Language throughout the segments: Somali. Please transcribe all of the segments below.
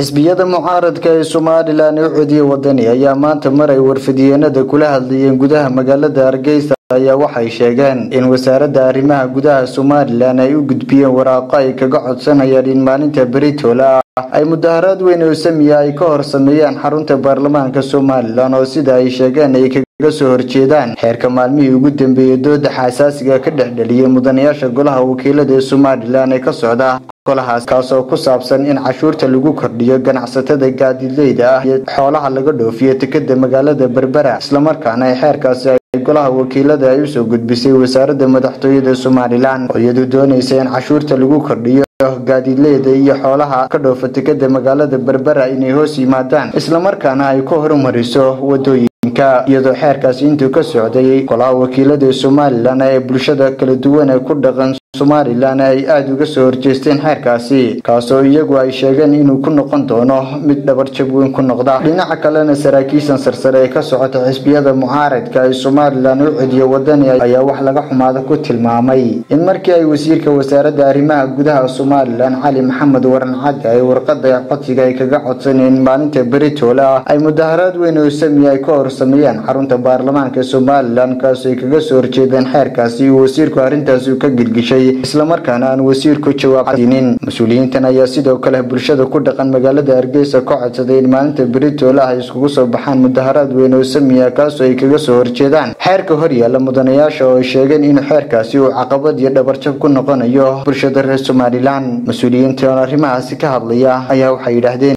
xisbiyada mucaaradka ee somalilan ee u codiyay wadani ayaa maanta mar ay warfidiyeenada kula hadlayeen gudaha magaalada hargeysa ayaa waxay sheegeen in wasaaradda arrimaha gudaha somalilan ay u gudbiyeen waraaqo ay kaga codsanayaan in maalinta beritoole ah ay mudaharaad weyn oo samiya ay ka hor sameeyaan xarunta baarlamaanka somalilan oo sida ay sheegeen ay kaga soo horjeedaan xeerka maalmihii ugu dambeeyey dooda xasaasiga ka dhexdheliyay mudanayaasha golaha wakiilada ee somalilan ee ka socda golahaas kaasoo ku saabsan in cashuurta lagu kordhiyo ganacsatada gaadiidleyda ah iyo xoolaha laga dhoofiyo tikada magaalada berbera islamarkaana ay xeerkaasi ay golaha wakiilada ay u soo gudbisay wasaaradda madaxtooyada somalilan oo iyadu in cashuurta lagu kordhiyo gaadiidleyda iyo xoolaha ka dhoofa tikada magaalada berbera inay hoos yimaadaan islamarkaana ay ku horumariso waddooyinka iyadoo xeerkaasi intuu ka socday golaha wakiilada somalilan ee bulshada kala duwan ee ku dhaqan somalilan ay aada uga soo horjeesteen xeerkaasi kaasoo iyagu ay sheegeen inuu ku noqon doono mid dhabarjab weyn ku noqda. Dhinaca kalena saraakiishan sarsare ee ka socota xisbiyada mucaaradka ee somalilan u cediya wadani ayaa wax laga xumaada ku tilmaamay. In markii ay wasiirka wasaaradda arrimaha gudaha somalilan cali maxamed waran cadde ay warqada codsiga ay kaga codsaneen maalinta beritoole ah ay mudaharaad weyn oo samiya ay ka hor sameeyaan xarunta baarlamaanka somalilan kaasoo ay kaga soo horjeedeen xeerkaasi uu wasiirku arrintaasi ka gilgishay islamarkaana aan wasiirku jawaabsiinin mas'uuliyiintan ayaa sidoo kale bulshada ku dhaqan magaalada hargeysa ka codsaday in maalinta beritoole ay iskugu soo baxaan mudaharaad weyn oo samiya kaasoo ay kaga soo horjeedaan. Xeerka horyaala mudanayaasha oo ay sheegeen inuu xeerkaasi uu caqabad iyo dhabarjab ku noqonayo bulshada reer somalilan. Mas'uuliyiintan arrimahaasi ka hadlaya ayaa waxay yidhaahdeen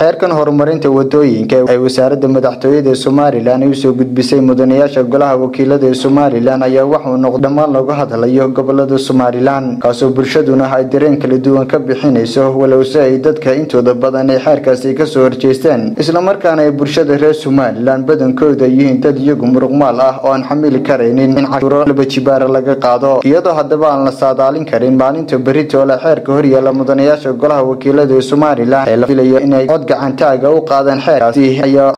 xeerkan horumarinta waddooyinka ay wasaaradda madaxtooyada somalilan ay u soo gudbisay mudanayaasha golaha wakiilada ee somalilan ayaa waxuu noqday dhammaan lagu hadlayo gobollada somalilan kaasoo bulshaduna ay dareen kala duwan ka bixinayso walowse ay dadka intooda badan ay xeerkaasi ka soo horjeesteen. Islamarkaana ay bulshada reer somalilan badankooda yihiin dad iyagu muruqmaal ah oo aan xamili karaynin in cashuuro labajibaara laga qaado. Iyadoo haddaba aan la saadaalin karin maalinta beritoole xeerka horyaala mudanayaasha golaha wakiilada ee somalilan ee la filayo inay cod gacantaaga u qaadaan xeerkaasi ayaa